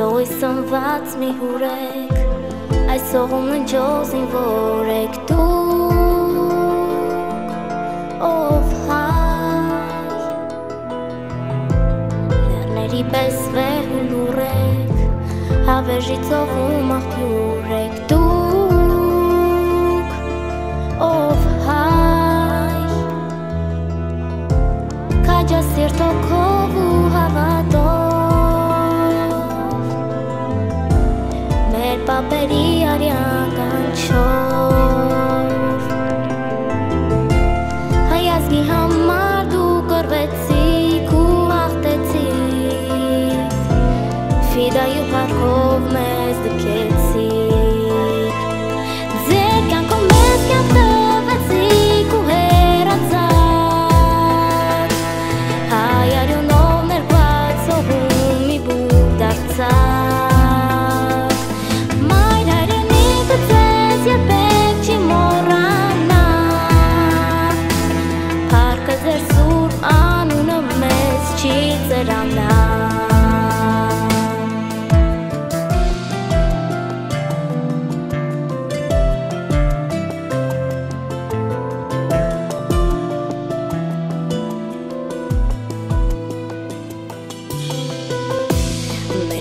կորված մի հուրեք Այս սողում ննջոզ ինվոր եք դուք Ով հայ Լերների պես վեր ու լուրեք Հավերժի ծովում աղբյուր եք դուք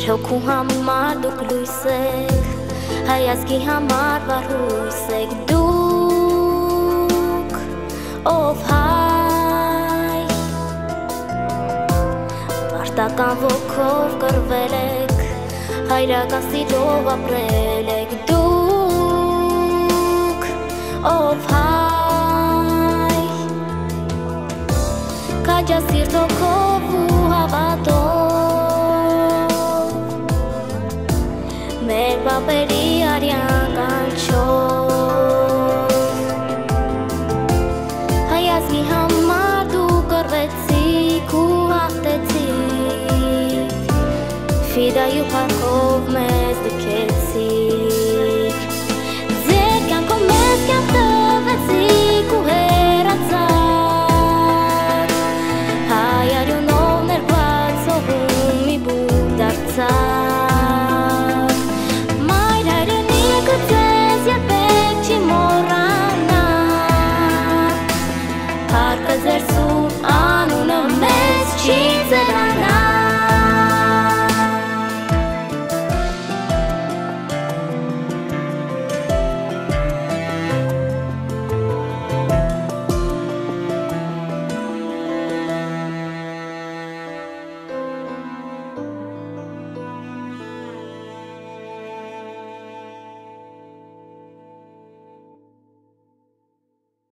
Հոգու համար դուք լույս եք, հայազգի համար վարույս եք դուք, ով հայ Պարտական ոգով կրվել եք, հայրական սիրով ապրել եք դուք, ով հայ Կաջա սիրտոքով ու հավատով մեր պապերի արյան կանչով Հայազգի համար դու կորվեցիք ու հաղթեցիք Ֆիդայու պարքով մեզ դքեր